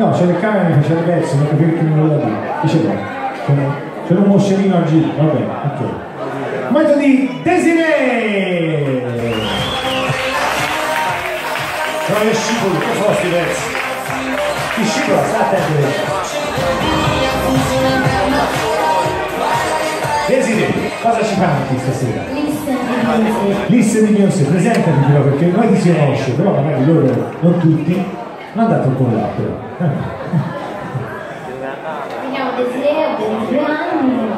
No, c'è le camere, mi faceva il pezzo, non capire che non lo da dire. Diceva, c'è un moscerino a giro, va bene, ok. Momento di Desiree! Sono le scipole, che sono sti pezzi? Chi scipola, sta attento. Desiree, cosa ci canti stasera? Listen di Beyoncé, presentati però perché noi ti si conosce, però magari loro, non tutti, non con l'altro. collabro vediamo Desiree 22 anni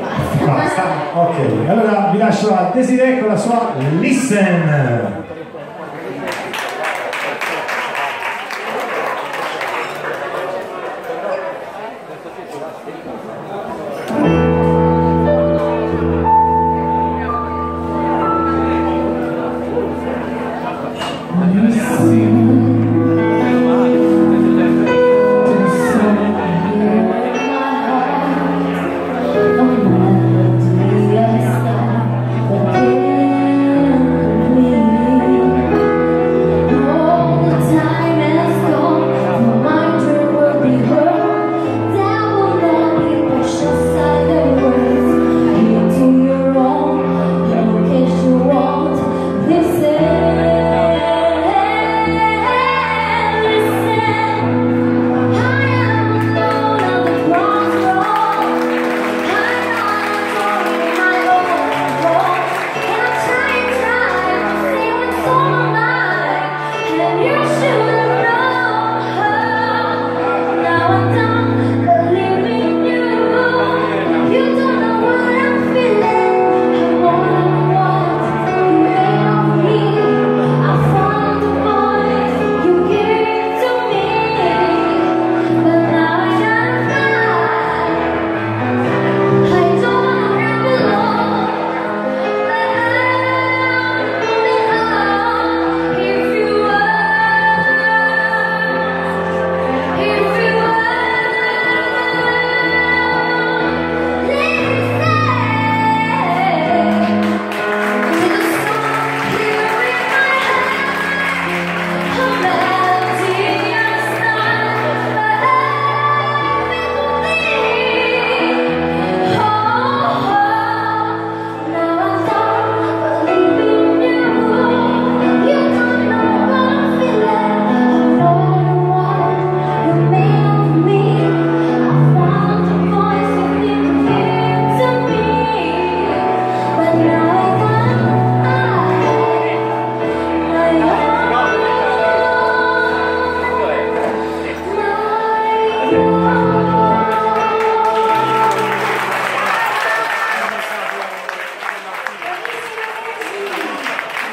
basta. basta ok allora vi lascio a Desiree con la sua Listen Thank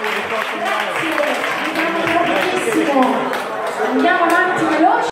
Grazie, andiamo avanti veloce.